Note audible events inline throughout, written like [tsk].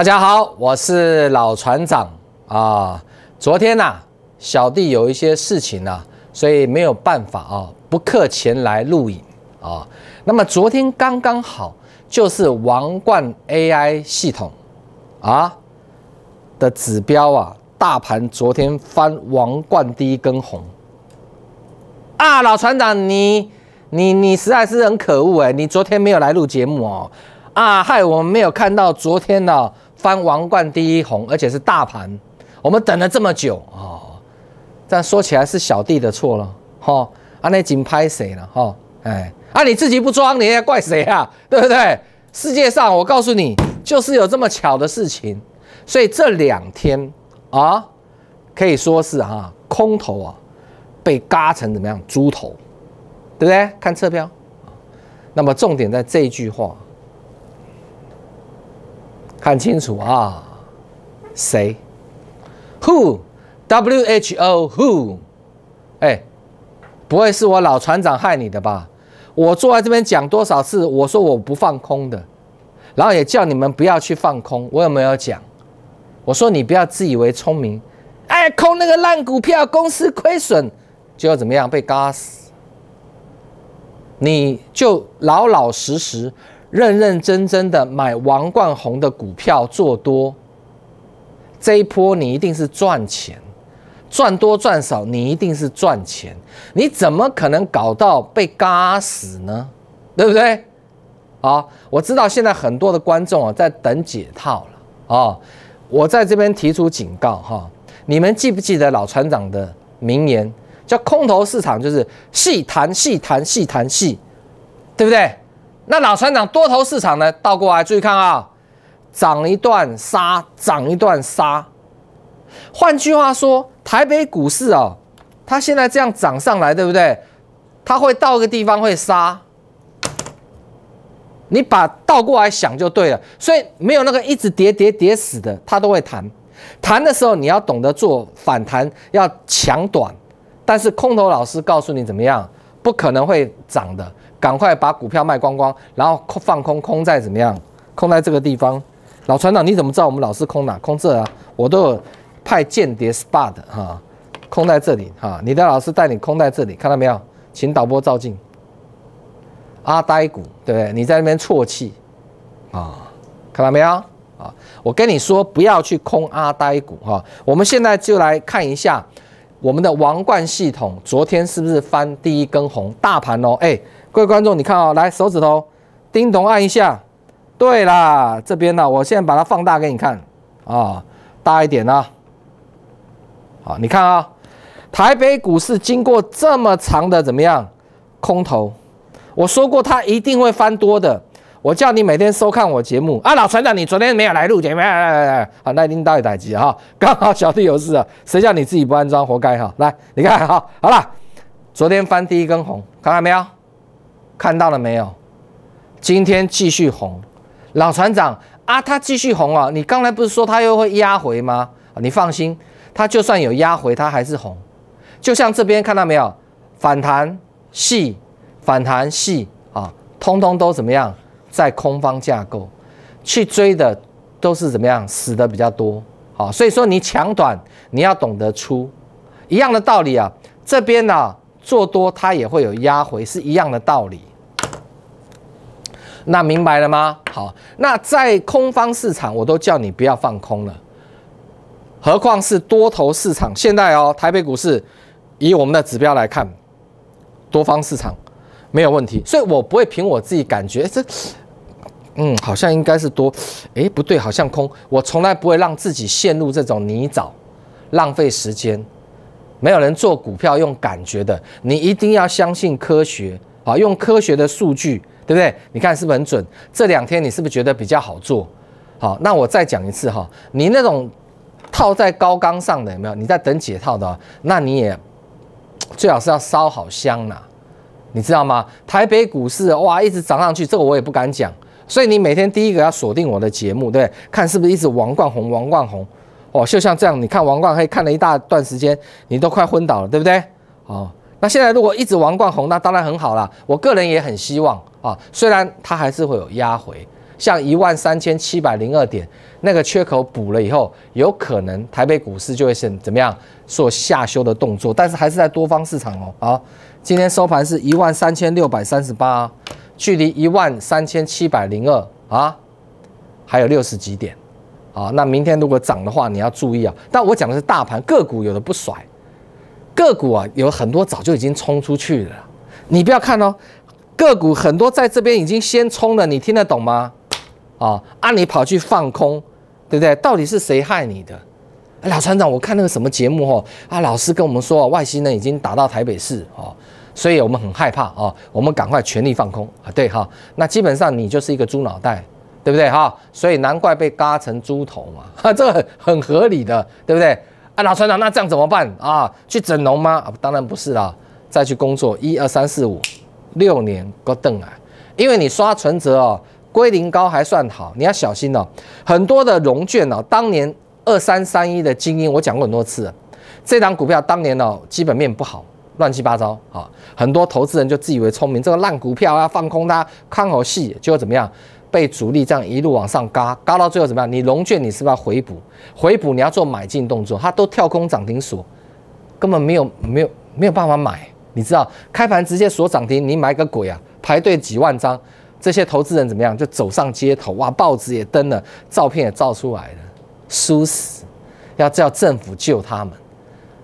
大家好，我是老船长啊。昨天呐、小弟有一些事情呐、所以没有办法啊，不客前来录影啊。那么昨天刚刚好就是王冠 AI 系统啊的指标啊，大盘昨天翻王冠第一根红啊。老船长，你你你实在是很可恶哎，你昨天没有来录节目哦。啊，害我们没有看到昨天呢、翻王冠第一红，而且是大盘，我们等了这么久哦。这样说起来是小弟的错了，哈、啊，那紧拍谁了，哈、哎，啊，你自己不装，你要怪谁啊？[laughs] 对不对？世界上我告诉你，就是有这么巧的事情，所以这两天啊，可以说是哈、空头啊，被嘎成怎么样？猪头，对不对？看侧标。那么重点在这一句话。看清楚啊，谁？Who？W H O Who？哎，不会是我老船长害你的吧？我坐在这边讲多少次，我说我不放空的，然后也叫你们不要去放空。我有没有讲？我说你不要自以为聪明，哎，空那个烂股票，公司亏损，就要怎么样被嘎死？你就老老实实。认认真真的买王冠红的股票做多，这一波你一定是赚钱，赚多赚少你一定是赚钱，你怎么可能搞到被嘎死呢？对不对？啊，我知道现在很多的观众啊在等解套了啊，我在这边提出警告哈，你们记不记得老船长的名言，叫空头市场就是细谈细谈细谈细，对不对？那老船长多头市场呢？倒过来，注意看啊，涨一段杀，涨一段杀。换句话说，台北股市哦，它现在这样涨上来，对不对？它会到个地方会杀。你把倒过来想就对了，所以没有那个一直跌跌跌死的，它都会弹。弹的时候你要懂得做反弹，要抢短。但是空头老师告诉你怎么样，不可能会涨的。赶快把股票卖光光，然后空放空，空在怎么样？空在这个地方。老船长，你怎么知道我们老是空哪？空这啊？我都有派间谍 SPA 的哈，空在这里哈。你的老师带你空在这里，看到没有？请导播照镜。阿呆股，对不对？你在那边啜泣啊？看到没有？啊，我跟你说，不要去空阿呆股哈。我们现在就来看一下我们的王冠系统，昨天是不是翻第一根红？大盘哦，哎。各位观众，你看哦，来手指头，叮咚按一下。对啦，这边呢，我现在把它放大给你看啊，大一点呢。好，你看啊，台北股市经过这么长的怎么样空头，我说过它一定会翻多的。我叫你每天收看我节目啊，老船长，你昨天没有来录节目，来来来，好，那一定到一台机哈，[laughs] 刚好小弟有事啊，谁叫你自己不安装，活该哈。来，你看哈，好了，昨天翻第一根红，看到没有？看到了没有？今天继续红，老船长啊，它继续红啊！你刚才不是说它又会压回吗？你放心，它就算有压回，它还是红。就像这边看到没有？反弹细，反弹细啊，通通都怎么样？在空方架构去追的都是怎么样？死的比较多。好，所以说你抢短，你要懂得出，一样的道理啊。这边呢做多，它也会有压回，是一样的道理。那明白了吗？好，那在空方市场，我都叫你不要放空了，何况是多头市场。现在哦，台北股市以我们的指标来看，多方市场没有问题，所以我不会凭我自己感觉，这嗯好像应该是多，诶，不对，好像空。我从来不会让自己陷入这种泥沼，浪费时间。没有人做股票用感觉的，你一定要相信科学啊，用科学的数据，对不对？你看是不是很准？这两天你是不是觉得比较好做？好，那我再讲一次哈，你那种套在高缸上的有没有？你在等解套的，那你也 [tsk] 最好是要烧好香呐，你知道吗？台北股市哇一直涨上去，这个我也不敢讲，所以你每天第一个要锁定我的节目，对，看是不是一直王冠红，王冠红。哦，就像这样，你看王冠黑看了一大段时间，你都快昏倒了，对不对？哦，那现在如果一直王冠红，那当然很好啦。我个人也很希望啊，虽然它还是会有压回，像一万三千七百零二点那个缺口补了以后，有可能台北股市就会是怎么样做下修的动作，但是还是在多方市场哦。啊，今天收盘是一万三千六百三十八，距离一万三千七百零二啊，还有六十几点。啊，那明天如果涨的话，你要注意啊。但我讲的是大盘个股，有的不甩，个股啊有很多早就已经冲出去了。你不要看哦，个股很多在这边已经先冲了，你听得懂吗？啊，啊你跑去放空，对不对？到底是谁害你的？老船长，我看那个什么节目哦，啊老师跟我们说外星人已经打到台北市哦，所以我们很害怕哦，我们赶快全力放空啊。对哈，那基本上你就是一个猪脑袋。对不对哈？所以难怪被嘎成猪头嘛，哈，[laughs] 这个很很合理的，对不对？老船长，那这样怎么办啊？去整容吗？当然不是啦，再去工作，一二三四五六年够等啊！因为你刷存折哦，归零高还算好，你要小心哦。很多的融券哦，当年二三三一的精英，我讲过很多次，这档股票当年哦基本面不好，乱七八糟啊，很多投资人就自以为聪明，这个烂股票要放空它，看好戏，就怎么样？被主力这样一路往上嘎，嘎到最后怎么样？你龙券你是不是要回补？回补你要做买进动作，它都跳空涨停锁，根本没有没有没有办法买。你知道开盘直接锁涨停，你买个鬼啊！排队几万张，这些投资人怎么样？就走上街头，哇，报纸也登了，照片也照出来了，输死！要叫政府救他们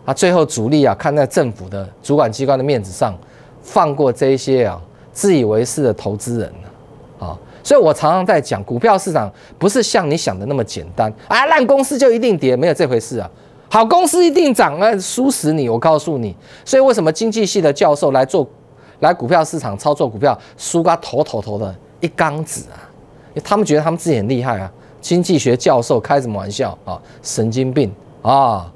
啊！最后主力啊，看在政府的主管机关的面子上，放过这些啊自以为是的投资人！所以我常常在讲，股票市场不是像你想的那么简单啊，烂公司就一定跌，没有这回事啊，好公司一定涨那，输死你，我告诉你。所以为什么经济系的教授来做，来股票市场操作股票，输个头头头的一缸子啊？他们觉得他们自己很厉害啊，经济学教授开什么玩笑啊？神经病啊！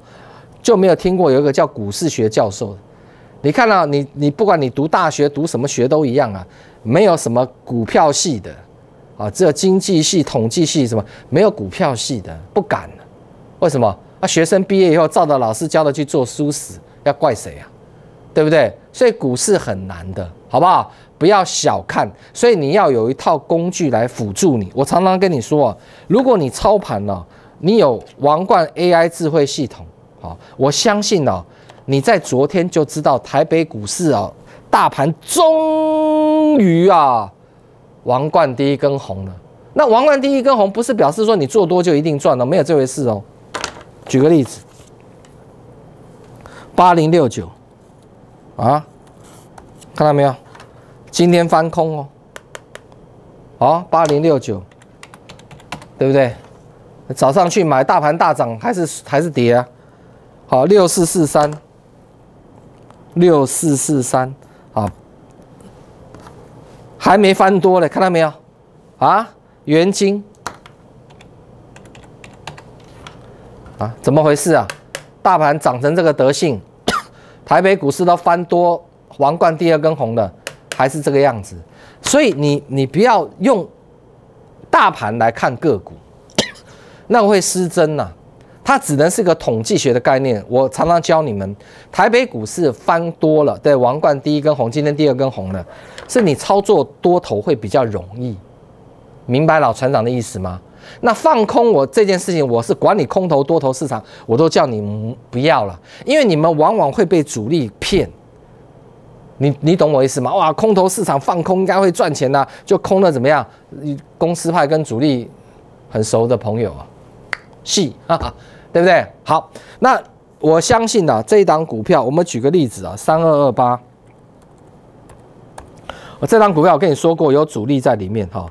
就没有听过有一个叫股市学教授的？你看到你你不管你读大学读什么学都一样啊，没有什么股票系的。啊，只有经济系、统计系什么没有股票系的，不敢为什么？啊，学生毕业以后照着老师教的去做，输死，要怪谁啊？对不对？所以股市很难的，好不好？不要小看，所以你要有一套工具来辅助你。我常常跟你说啊，如果你操盘了，你有王冠 AI 智慧系统，好，我相信呢，你在昨天就知道台北股市啊，大盘终于啊。王冠第一根红了，那王冠第一根红不是表示说你做多就一定赚了，没有这回事哦。举个例子，八零六九，啊，看到没有？今天翻空哦，好，八零六九，对不对？早上去买大盘大涨还是还是跌啊？好，六四四三，六四四三，还没翻多嘞，看到没有？啊，元金啊，怎么回事啊？大盘涨成这个德性，[coughs] 台北股市都翻多，王冠第二根红的，还是这个样子。所以你你不要用大盘来看个股，[coughs] 那会失真呐。它只能是个统计学的概念。我常常教你们，台北股市翻多了，对，王冠第一根红，今天第二根红了，是你操作多头会比较容易，明白老船长的意思吗？那放空我这件事情，我是管理空头多头市场，我都叫你不要了，因为你们往往会被主力骗。你你懂我意思吗？哇，空头市场放空应该会赚钱呐，就空了怎么样？公司派跟主力很熟的朋友啊，戏，哈哈。对不对？好，那我相信呢，这一档股票，我们举个例子啊，三二二八，我这张股票我跟你说过有主力在里面哈，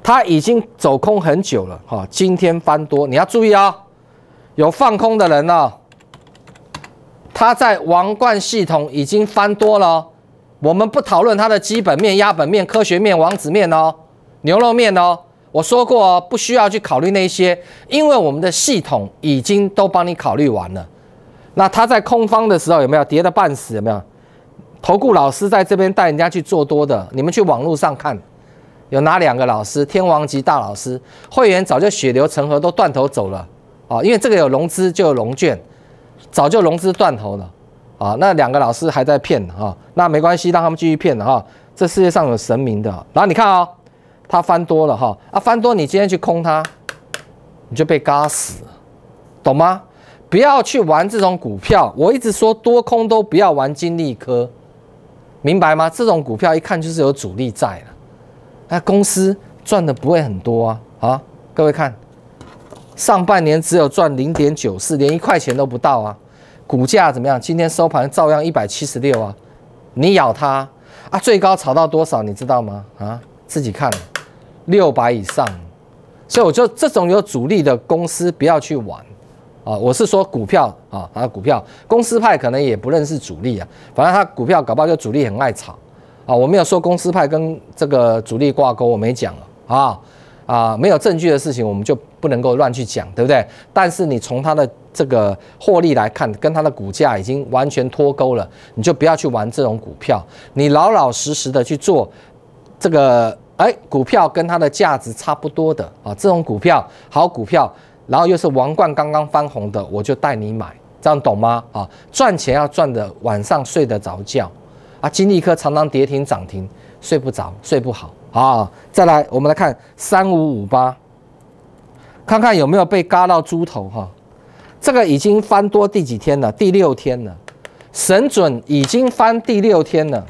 它已经走空很久了哈，今天翻多，你要注意啊，有放空的人呢，它在王冠系统已经翻多了，我们不讨论它的基本面、压本面、科学面、王子面哦，牛肉面哦。我说过，不需要去考虑那些，因为我们的系统已经都帮你考虑完了。那他在空方的时候有没有跌得半死？有没有？投顾老师在这边带人家去做多的，你们去网络上看，有哪两个老师？天王级大老师，会员早就血流成河，都断头走了啊！因为这个有融资就有融券，早就融资断头了啊！那两个老师还在骗啊？那没关系，让他们继续骗哈。这世界上有神明的，然后你看啊。他翻多了哈啊，翻多你今天去空它，你就被嘎死，懂吗？不要去玩这种股票，我一直说多空都不要玩金利科，明白吗？这种股票一看就是有主力在了，那公司赚的不会很多啊啊！各位看，上半年只有赚零点九四，连一块钱都不到啊，股价怎么样？今天收盘照样一百七十六啊，你咬它啊，最高炒到多少你知道吗？啊，自己看，六百以上，所以我就这种有主力的公司不要去玩。啊，我是说股票啊，啊股票公司派可能也不认识主力啊，反正他股票搞不好就主力很爱炒啊。我没有说公司派跟这个主力挂钩，我没讲啊啊，没有证据的事情我们就不能够乱去讲，对不对？但是你从它的这个获利来看，跟它的股价已经完全脱钩了，你就不要去玩这种股票，你老老实实的去做这个哎股票跟它的价值差不多的啊，这种股票好股票。然后又是王冠刚刚翻红的，我就带你买，这样懂吗？啊，赚钱要赚的晚上睡得着觉，啊，金立科常常跌停涨停，睡不着，睡不好啊。再来，我们来看三五五八，看看有没有被嘎到猪头哈。这个已经翻多第几天了？第六天了，神准已经翻第六天了。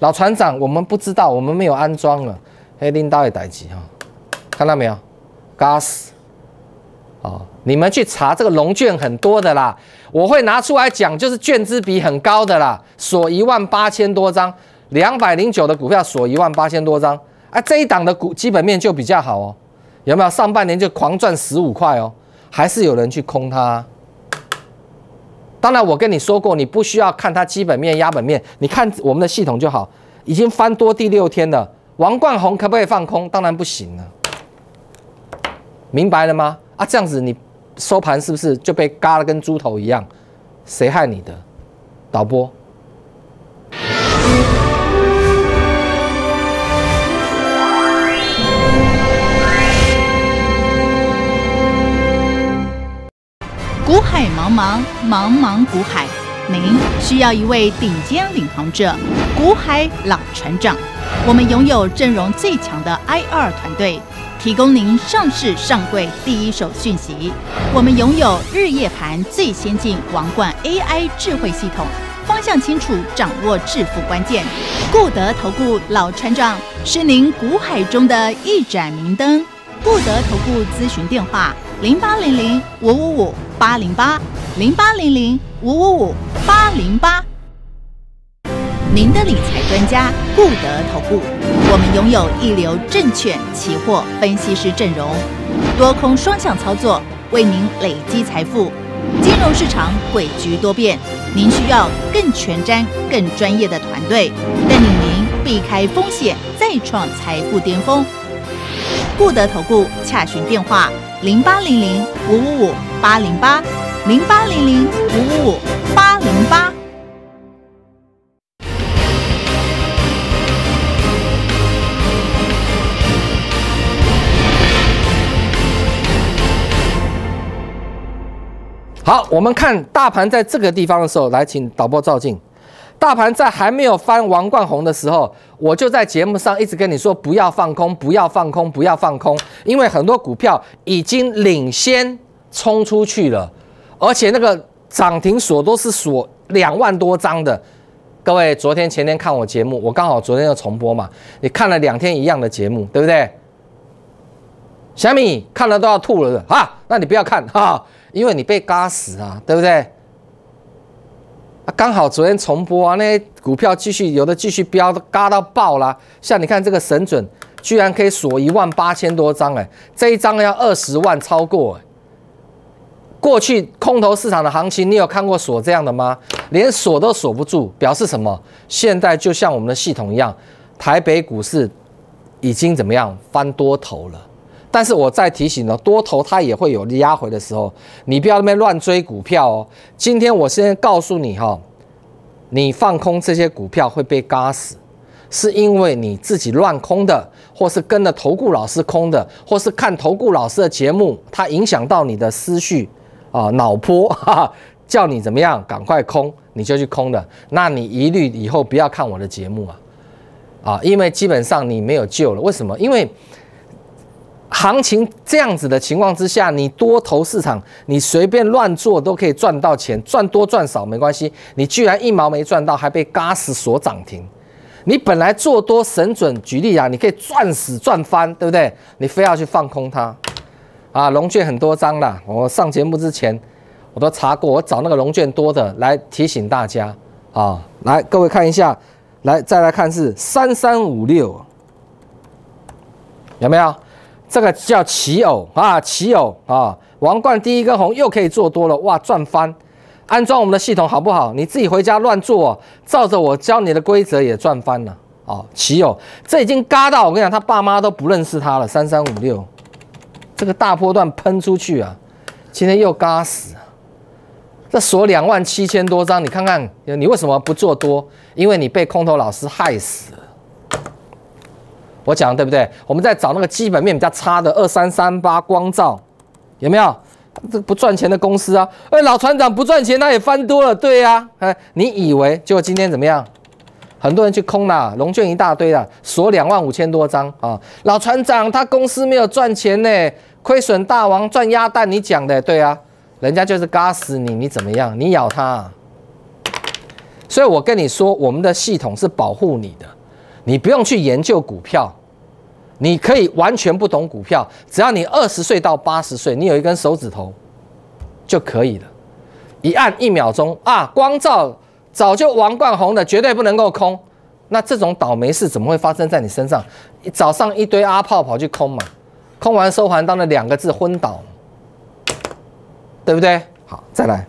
老船长，我们不知道，我们没有安装了。黑拎刀也待机哈，看到没有？嘎死。哦，你们去查这个龙卷很多的啦，我会拿出来讲，就是卷资比很高的啦，锁一万八千多张，两百零九的股票锁一万八千多张，啊，这一档的股基本面就比较好哦，有没有？上半年就狂赚十五块哦，还是有人去空它？当然，我跟你说过，你不需要看它基本面、压本面，你看我们的系统就好，已经翻多第六天了。王冠宏可不可以放空？当然不行了，明白了吗？啊，这样子你收盘是不是就被嘎了跟猪头一样？谁害你的？导播。股海茫茫，茫茫股海，您需要一位顶尖领航者，股海老船长。我们拥有阵容最强的 I 二团队。提供您上市上柜第一手讯息。我们拥有日夜盘最先进王冠 AI 智慧系统，方向清楚，掌握致富关键。固德投顾老船长是您股海中的一盏明灯。固德投顾咨询电话：零八零零五五五八零八零八零零五五五八零八。您的理财专家固德投顾，我们拥有一流证券期货分析师阵容，多空双向操作，为您累积财富。金融市场诡谲多变，您需要更全瞻、更专业的团队，带领您避开风险，再创财富巅峰。固德投顾洽询电话：零八零零五五五八零八零八零零五五五八零八。好，我们看大盘在这个地方的时候，来，请导播照镜。大盘在还没有翻王冠红的时候，我就在节目上一直跟你说，不要放空，不要放空，不要放空，因为很多股票已经领先冲出去了，而且那个涨停锁都是锁两万多张的。各位，昨天前天看我节目，我刚好昨天又重播嘛，你看了两天一样的节目，对不对？小米看了都要吐了的啊，那你不要看哈。因为你被嘎死啊，对不对？啊，刚好昨天重播啊，那些股票继续有的继续飙，嘎到爆了。像你看这个神准，居然可以锁一万八千多张，哎，这一张要二十万超过。过去空头市场的行情，你有看过锁这样的吗？连锁都锁不住，表示什么？现在就像我们的系统一样，台北股市已经怎么样翻多头了。但是我再提醒了，多头它也会有压回的时候，你不要那边乱追股票哦。今天我先告诉你哈，你放空这些股票会被嘎死，是因为你自己乱空的，或是跟着投顾老师空的，或是看投顾老师的节目，它影响到你的思绪啊，脑波，[laughs] 叫你怎么样，赶快空，你就去空的，那你一律以后不要看我的节目啊。啊，因为基本上你没有救了。为什么？因为行情这样子的情况之下，你多头市场，你随便乱做都可以赚到钱，赚多赚少没关系。你居然一毛没赚到，还被嘎死锁涨停。你本来做多神准，举例啊，你可以赚死赚翻，对不对？你非要去放空它啊？龙卷很多张啦，我上节目之前我都查过，我找那个龙卷多的来提醒大家啊。来，各位看一下，来再来看是三三五六，有没有？这个叫奇偶啊，奇偶啊，王冠第一根红又可以做多了，哇，赚翻！安装我们的系统好不好？你自己回家乱做，照着我教你的规则也赚翻了哦。奇偶，这已经嘎到我跟你讲，他爸妈都不认识他了。三三五六，这个大波段喷出去啊，今天又嘎死，这锁两万七千多张，你看看你为什么不做多？因为你被空头老师害死了。我讲对不对？我们在找那个基本面比较差的二三三八光照，有没有？这不赚钱的公司啊！哎，老船长不赚钱，那也翻多了。对呀，哎，你以为结果今天怎么样？很多人去空了，龙卷一大堆了，锁两万五千多张啊！老船长他公司没有赚钱呢，亏损大王赚鸭蛋，你讲的对啊，人家就是嘎死你，你怎么样？你咬他。所以我跟你说，我们的系统是保护你的，你不用去研究股票。你可以完全不懂股票，只要你二十岁到八十岁，你有一根手指头就可以了。一按一秒钟啊，光照早就王冠红的，绝对不能够空。那这种倒霉事怎么会发生在你身上？早上一堆阿炮跑去空嘛，空完收盘当了两个字昏倒，对不对？好，再来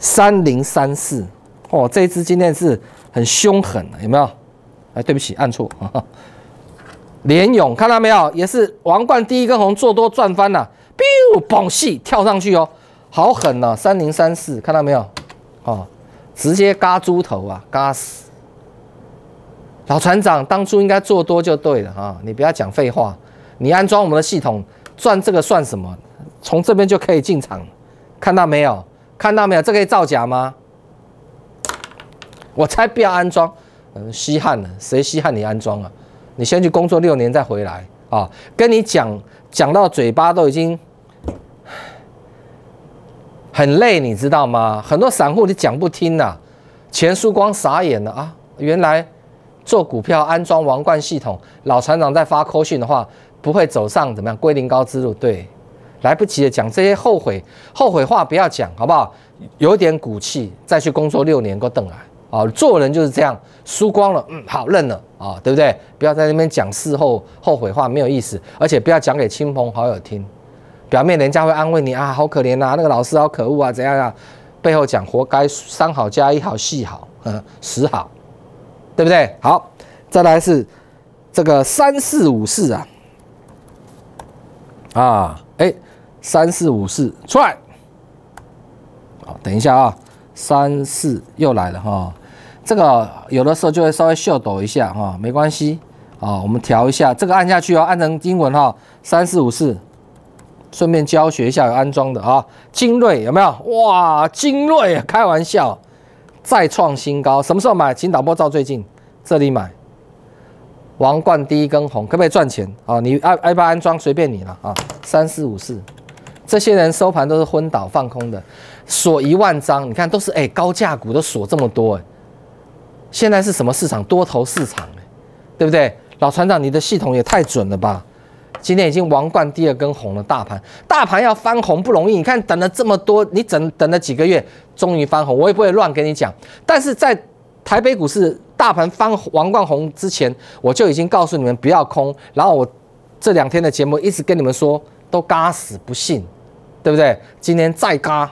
三零三四哦，这一只今天是很凶狠的，有没有？哎，对不起，按错。[laughs] 联勇看到没有，也是王冠第一根红做多赚翻了，biu 嘣细跳上去哦，好狠哦，三零三四看到没有？哦，直接嘎猪头啊，嘎死！老船长当初应该做多就对了啊，你不要讲废话，你安装我们的系统赚这个算什么？从这边就可以进场，看到没有？看到没有？这可以造假吗？我才不要安装，稀罕了，谁稀罕你安装啊？你先去工作六年再回来啊！跟你讲讲到嘴巴都已经很累，你知道吗？很多散户你讲不听呐，钱输光傻眼了啊！原来做股票安装王冠系统，老船长在发扣讯的话，不会走上怎么样归零高之路？对，来不及的讲这些后悔后悔话不要讲，好不好？有点骨气再去工作六年够等来。啊，做人就是这样，输光了，嗯，好认了啊，对不对？不要在那边讲事后后悔话，没有意思，而且不要讲给亲朋好友听，表面人家会安慰你啊，好可怜呐，那个老师好可恶啊，怎样啊？背后讲活该，三好加一好，四好，嗯，十好，对不对？好，再来是这个三四五四啊，啊，哎，三四五四出来，好，等一下啊。三四又来了哈，这个有的时候就会稍微秀抖一下哈，没关系啊，我们调一下这个按下去哦，按成英文哈，三四五四，顺便教学一下有安装的啊，精锐有没有？哇，精锐，开玩笑，再创新高，什么时候买？请导播照最近这里买，王冠第一根红，可不可以赚钱啊？你爱爱不安装随便你了啊，三四五四，这些人收盘都是昏倒放空的。锁一万张，你看都是哎高价股都锁这么多哎，现在是什么市场？多头市场，对不对？老船长，你的系统也太准了吧！今天已经王冠第二根红了，大盘大盘要翻红不容易，你看等了这么多，你等等了几个月，终于翻红，我也不会乱跟你讲。但是在台北股市大盘翻王冠红之前，我就已经告诉你们不要空，然后我这两天的节目一直跟你们说，都嘎死不信，对不对？今天再嘎。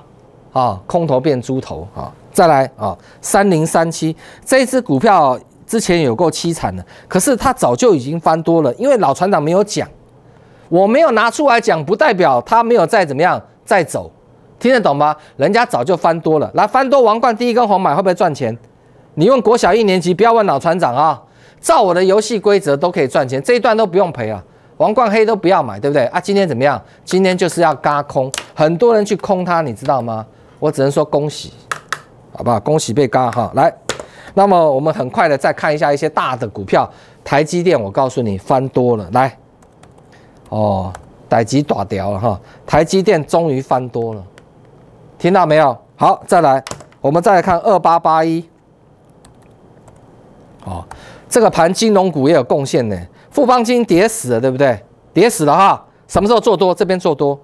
啊，空头变猪头啊！再来啊，三零三七这只股票之前有够凄惨的，可是它早就已经翻多了，因为老船长没有讲，我没有拿出来讲，不代表它没有再怎么样再走，听得懂吗？人家早就翻多了，来翻多王冠第一根红买会不会赚钱？你问国小一年级，不要问老船长啊，照我的游戏规则都可以赚钱，这一段都不用赔啊。王冠黑都不要买，对不对啊？今天怎么样？今天就是要嘎空，很多人去空它，你知道吗？我只能说恭喜，好不好？恭喜被嘎哈！来，那么我们很快的再看一下一些大的股票，台积电，我告诉你翻多了，来，哦，台积打掉了哈，台积电终于翻多了，听到没有？好，再来，我们再来看二八八一，哦，这个盘金融股也有贡献呢，富邦金跌死了，对不对？跌死了哈，什么时候做多？这边做多，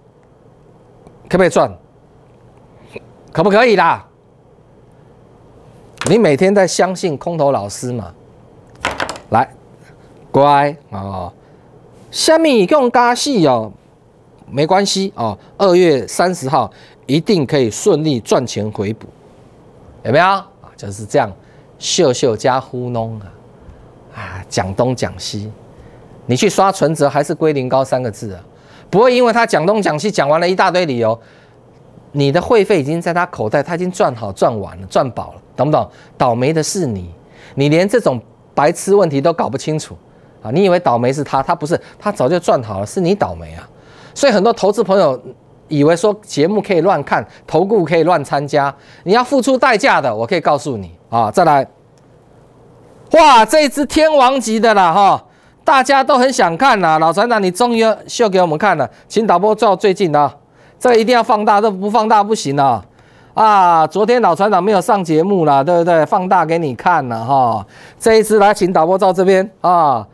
可不可以赚？可不可以啦？你每天在相信空头老师嘛？来，乖哦，虾米用加戏哦，没关系哦。二月三十号一定可以顺利赚钱回补，有没有？就是这样，秀秀加糊弄啊，啊，讲东讲西，你去刷存折还是归零高三个字啊？不会因为他讲东讲西，讲完了一大堆理由。你的会费已经在他口袋，他已经赚好赚完了，赚饱了，懂不懂？倒霉的是你，你连这种白痴问题都搞不清楚啊！你以为倒霉是他，他不是，他早就赚好了，是你倒霉啊！所以很多投资朋友以为说节目可以乱看，投顾可以乱参加，你要付出代价的。我可以告诉你啊，再来，哇，这一只天王级的啦哈，大家都很想看呐，老船长你终于秀给我们看了，请导播照最近的。这一定要放大，这不放大不行啊！啊，昨天老船长没有上节目了，对不对？放大给你看了哈。这一次来，请导播照这边啊，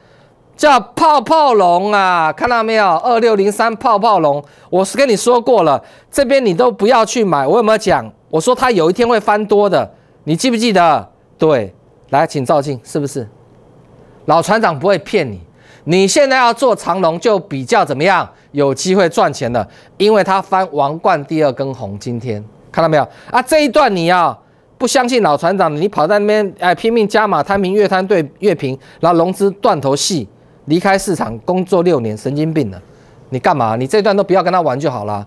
叫泡泡龙啊，看到没有？二六零三泡泡龙，我是跟你说过了，这边你都不要去买。我有没有讲？我说它有一天会翻多的，你记不记得？对，来，请照镜，是不是？老船长不会骗你。你现在要做长龙，就比较怎么样？有机会赚钱的，因为它翻王冠第二根红，今天看到没有啊？这一段你要不相信老船长，你跑在那边哎拼命加码摊平月摊对月平，然后融资断头戏，离开市场工作六年，神经病了！你干嘛？你这段都不要跟他玩就好了。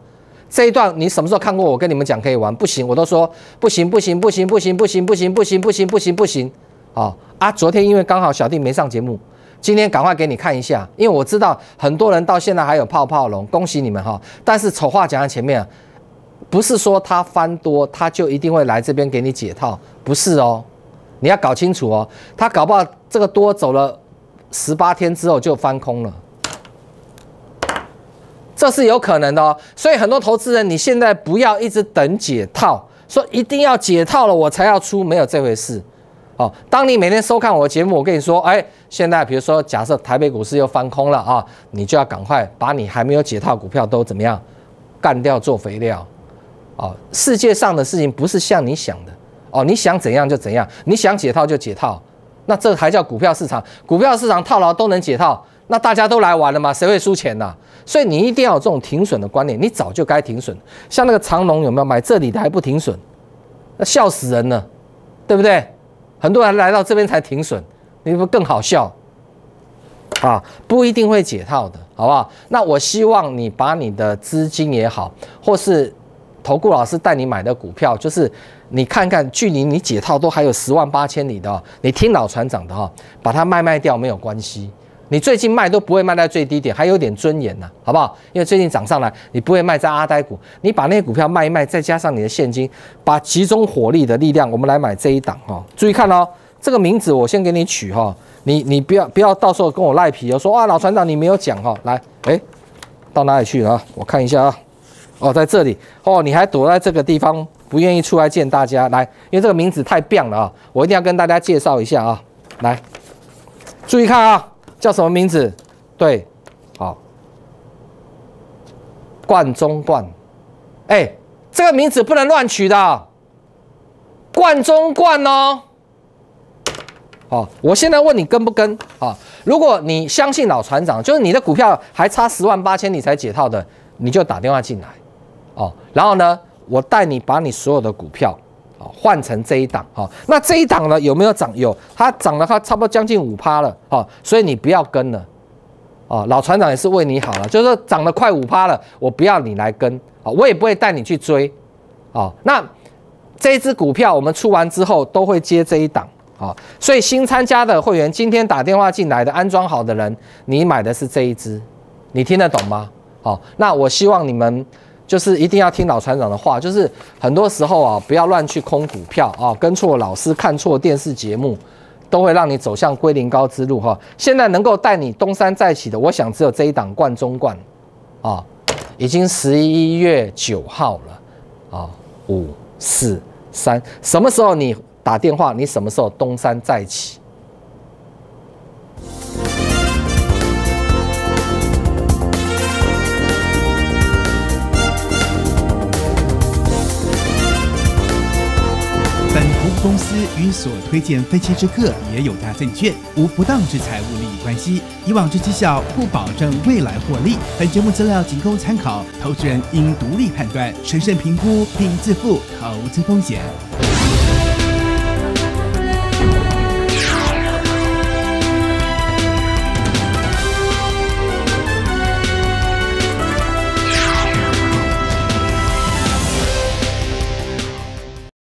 这一段你什么时候看过？我跟你们讲可以玩，不行，我都说不行，不行，不行，不行，不行，不行，不行，不行，不行，不行。啊啊！昨天因为刚好小弟没上节目。今天赶快给你看一下，因为我知道很多人到现在还有泡泡龙，恭喜你们哈！但是丑话讲在前面，不是说他翻多他就一定会来这边给你解套，不是哦，你要搞清楚哦，他搞不好这个多走了十八天之后就翻空了，这是有可能的哦。所以很多投资人，你现在不要一直等解套，说一定要解套了我才要出，没有这回事。哦，当你每天收看我的节目，我跟你说，哎，现在比如说，假设台北股市又翻空了啊，你就要赶快把你还没有解套股票都怎么样干掉做肥料。哦，世界上的事情不是像你想的哦，你想怎样就怎样，你想解套就解套，那这还叫股票市场？股票市场套牢都能解套，那大家都来玩了吗？谁会输钱呢？所以你一定要有这种停损的观念，你早就该停损。像那个长龙有没有买这里的还不停损？那笑死人了，对不对？很多人来到这边才停损，你不更好笑啊？不一定会解套的，好不好？那我希望你把你的资金也好，或是投顾老师带你买的股票，就是你看看距离你解套都还有十万八千里的，你听老船长的哈，把它卖卖掉没有关系。你最近卖都不会卖在最低点，还有点尊严呢，好不好？因为最近涨上来，你不会卖在阿呆股，你把那些股票卖一卖，再加上你的现金，把集中火力的力量，我们来买这一档哈。注意看哦，这个名字我先给你取哈，你你不要不要到时候跟我赖皮哦，说哇老船长你没有讲哈，来，哎，到哪里去了？我看一下啊，哦在这里哦，你还躲在这个地方，不愿意出来见大家，来，因为这个名字太棒了啊，我一定要跟大家介绍一下啊，来，注意看啊。叫什么名字？对，好，冠中冠，哎，这个名字不能乱取的，冠中冠哦。好，我现在问你跟不跟？啊，如果你相信老船长，就是你的股票还差十万八千你才解套的，你就打电话进来，哦，然后呢，我带你把你所有的股票。换成这一档，哈，那这一档呢有没有涨？有，它涨了，它差不多将近五趴了，哈，所以你不要跟了，哦，老船长也是为你好了，就是说涨了快五趴了，我不要你来跟，啊，我也不会带你去追，啊，那这一只股票我们出完之后都会接这一档，啊，所以新参加的会员今天打电话进来的安装好的人，你买的是这一只，你听得懂吗？好，那我希望你们。就是一定要听老船长的话，就是很多时候啊，不要乱去空股票啊，跟错老师、看错电视节目，都会让你走向归零高之路哈。现在能够带你东山再起的，我想只有这一档冠中冠啊，已经十一月九号了啊，五四三，什么时候你打电话，你什么时候东山再起。服务公司与所推荐分期之客也有大证券无不当之财务利益关系，以往之绩效不保证未来获利。本节目资料仅供参考，投资人应独立判断、审慎评估并自负投资风险。